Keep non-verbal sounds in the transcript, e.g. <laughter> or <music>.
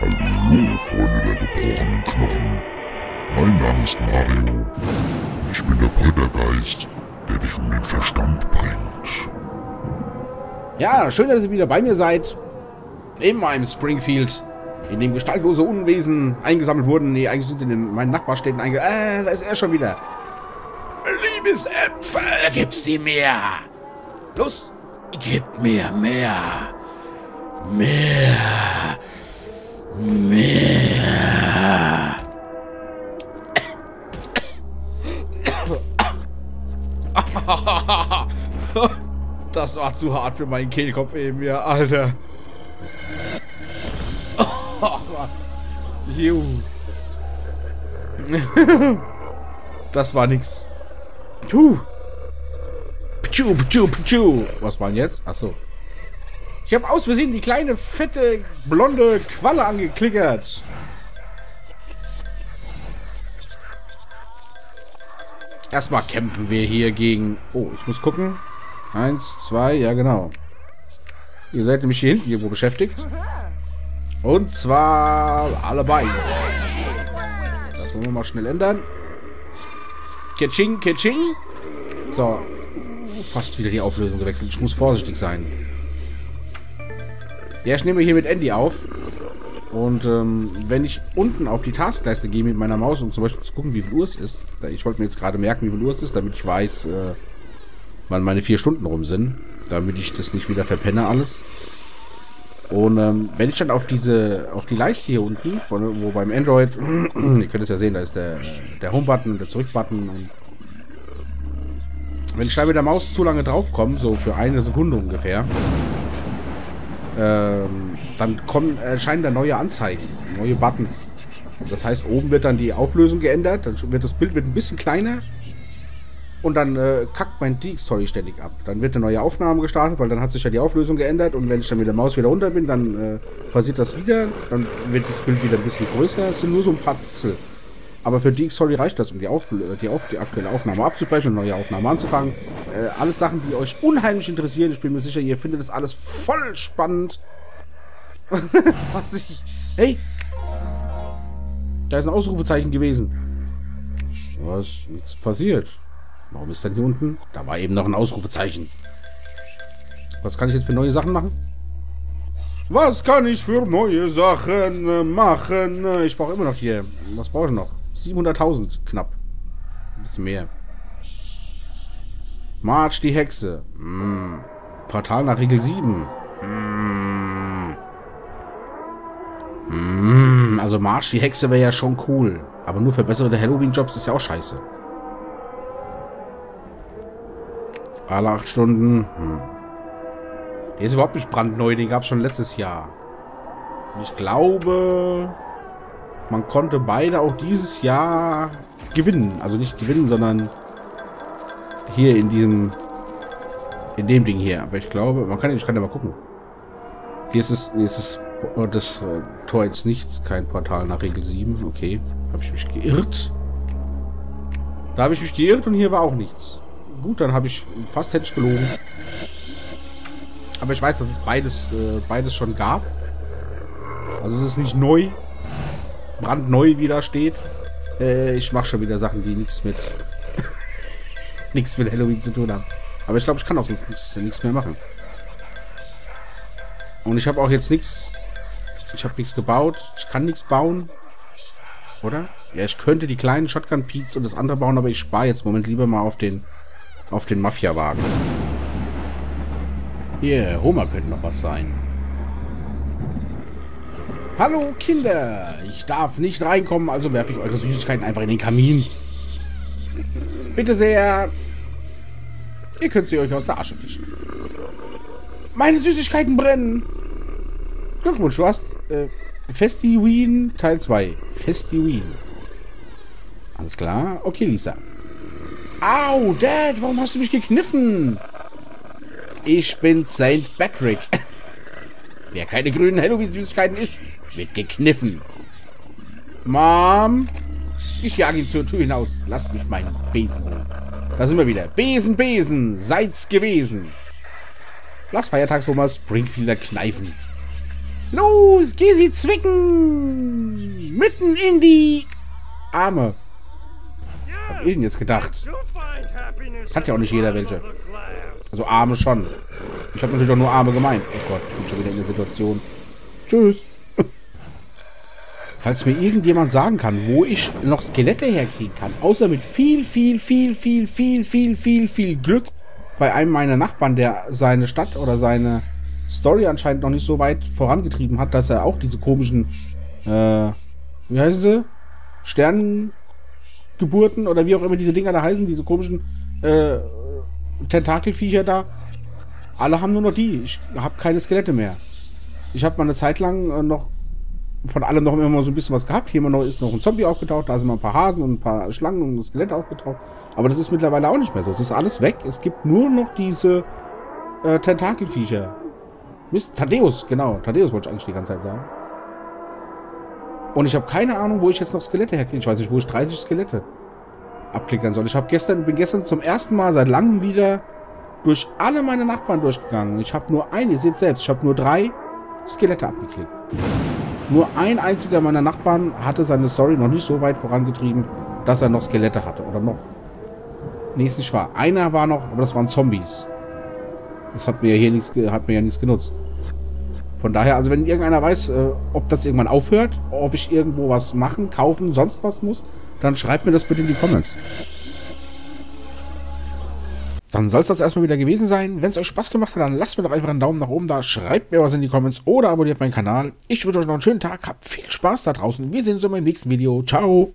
Hallo, Freunde der gebrochenen Knochen. Mein Name ist Mario. Ich bin der Poltergeist, der dich um den Verstand bringt. Ja, schön, dass ihr wieder bei mir seid. In meinem Springfield, in dem gestaltlose Unwesen eingesammelt wurden. Nee, eigentlich sind in meinen Nachbarstädten eingesammelt. Äh, da ist er schon wieder. Liebesäpfel, gib sie mir. Los, gib mir mehr. Mehr. Das war zu hart für meinen Kehlkopf eben, ja, Alter. Das war nix. Puh. Pchu, pchu. Was war denn jetzt? Achso. Ich habe aus Versehen die kleine, fette, blonde Qualle angeklickert. Erstmal kämpfen wir hier gegen... Oh, ich muss gucken. Eins, zwei, ja genau. Ihr seid nämlich hier hinten irgendwo beschäftigt. Und zwar alle beide. Das wollen wir mal schnell ändern. Ketching, Ketching. So. Fast wieder die Auflösung gewechselt. Ich muss vorsichtig sein. Ja, ich nehme hier mit Andy auf. Und ähm, wenn ich unten auf die Taskleiste gehe mit meiner Maus, um zum Beispiel zu gucken, wie viel Uhr es ist. Ich wollte mir jetzt gerade merken, wie viel Uhr es ist, damit ich weiß, äh, wann meine vier Stunden rum sind. Damit ich das nicht wieder verpenne alles. Und ähm, wenn ich dann auf diese, auf die Leiste hier unten, von, wo beim Android, <clears throat> ihr könnt es ja sehen, da ist der, der Home-Button und der Zurück-Button. Wenn ich da mit der Maus zu lange draufkomme, so für eine Sekunde ungefähr, ähm, dann kommen, erscheinen da neue Anzeigen, neue Buttons. Das heißt, oben wird dann die Auflösung geändert, dann wird das Bild wird ein bisschen kleiner und dann äh, kackt mein DX-Story ständig ab. Dann wird eine neue Aufnahme gestartet, weil dann hat sich ja die Auflösung geändert und wenn ich dann mit der Maus wieder runter bin, dann äh, passiert das wieder, dann wird das Bild wieder ein bisschen größer. Es sind nur so ein paar Pixel. Aber für DX-Story reicht das, um die, Auf die, Auf die aktuelle Aufnahme abzubrechen und neue Aufnahme anzufangen. Äh, alles Sachen, die euch unheimlich interessieren. Ich bin mir sicher, ihr findet das alles voll spannend. <laughs> Was ich... Hey! Da ist ein Ausrufezeichen gewesen. Was? Nichts passiert. Warum ist denn hier unten? Da war eben noch ein Ausrufezeichen. Was kann ich jetzt für neue Sachen machen? Was kann ich für neue Sachen äh, machen? Ich brauche immer noch hier. Was brauche ich noch? 700.000 knapp. Ein bisschen mehr. March die Hexe. Hm. Portal nach Regel 7. Hm. Hm. Also March die Hexe wäre ja schon cool. Aber nur verbesserte Halloween-Jobs ist ja auch scheiße. Alle acht Stunden. Hm. Der ist überhaupt nicht brandneu. Den gab es schon letztes Jahr. Ich glaube, man konnte beide auch dieses Jahr gewinnen. Also nicht gewinnen, sondern hier in diesem in dem Ding hier. Aber ich glaube, man kann, ich kann ja mal gucken. Hier ist es, hier ist es oh, das äh, Tor jetzt nichts, kein Portal nach Regel 7. Okay, habe ich mich geirrt. Da habe ich mich geirrt und hier war auch nichts. Gut, dann habe ich fast hätte ich gelogen. Aber ich weiß, dass es beides, äh, beides schon gab. Also es ist nicht neu. Brandneu wieder steht. Äh, ich mache schon wieder Sachen, die nichts mit <laughs> nichts mit Halloween zu tun haben. Aber ich glaube, ich kann auch sonst nichts mehr machen. Und ich habe auch jetzt nichts. Ich habe nichts gebaut. Ich kann nichts bauen. Oder? Ja, ich könnte die kleinen Shotgun Peats und das andere bauen, aber ich spare jetzt im Moment lieber mal auf den auf den Mafia-Wagen. Hier, Homer könnte noch was sein. Hallo Kinder, ich darf nicht reinkommen, also werfe ich eure Süßigkeiten einfach in den Kamin. Bitte sehr. Ihr könnt sie euch aus der Asche fischen. Meine Süßigkeiten brennen. Glückwunsch, du hast äh, Festiween Teil 2. Festiween. Alles klar. Okay, Lisa. Au, Dad, warum hast du mich gekniffen? Ich bin St. Patrick. <laughs> Wer keine grünen Halloween-Süßigkeiten isst, wird gekniffen. Mom, ich jage ihn zur Tür hinaus. Lasst mich meinen Besen holen. Da sind wir wieder. Besen, Besen, seid's gewesen. Lass Feiertagsroma Springfielder kneifen. Los, geh sie zwicken! Mitten in die Arme. Hab ich denn jetzt gedacht? Hat ja auch nicht jeder welche. Also Arme schon. Ich habe natürlich auch nur Arme gemeint. Oh Gott, ich bin schon wieder in der Situation. Tschüss. Falls mir irgendjemand sagen kann, wo ich noch Skelette herkriegen kann, außer mit viel, viel, viel, viel, viel, viel, viel, viel Glück bei einem meiner Nachbarn, der seine Stadt oder seine Story anscheinend noch nicht so weit vorangetrieben hat, dass er auch diese komischen, äh, wie heißen sie? Sternengeburten oder wie auch immer diese Dinger da heißen, diese komischen äh, Tentakelviecher da. Alle haben nur noch die. Ich habe keine Skelette mehr. Ich habe mal eine Zeit lang äh, noch von allem noch immer so ein bisschen was gehabt. Hier immer noch ist noch ein Zombie aufgetaucht, da sind mal ein paar Hasen und ein paar Schlangen und ein Skelett aufgetaucht. Aber das ist mittlerweile auch nicht mehr so. Es ist alles weg. Es gibt nur noch diese äh, Tentakelviecher. Mist, Thaddeus, genau. Thaddeus wollte ich eigentlich die ganze Zeit sagen. Und ich habe keine Ahnung, wo ich jetzt noch Skelette herkriege. Ich weiß nicht, wo ich 30 Skelette abklickern soll. Ich habe gestern, bin gestern zum ersten Mal seit langem wieder durch alle meine Nachbarn durchgegangen. Ich habe nur ein, ihr seht selbst, ich habe nur drei Skelette abgeklickt. Nur ein einziger meiner Nachbarn hatte seine Story noch nicht so weit vorangetrieben, dass er noch Skelette hatte. Oder noch. Nee, wahr. Einer war noch, aber das waren Zombies. Das hat mir ja hier nichts, hat mir ja nichts genutzt. Von daher, also wenn irgendeiner weiß, äh, ob das irgendwann aufhört, ob ich irgendwo was machen, kaufen, sonst was muss, dann schreibt mir das bitte in die Comments. Dann soll es das erstmal wieder gewesen sein. Wenn es euch Spaß gemacht hat, dann lasst mir doch einfach einen Daumen nach oben da, schreibt mir was in die Comments oder abonniert meinen Kanal. Ich wünsche euch noch einen schönen Tag, habt viel Spaß da draußen. Wir sehen uns in meinem nächsten Video. Ciao!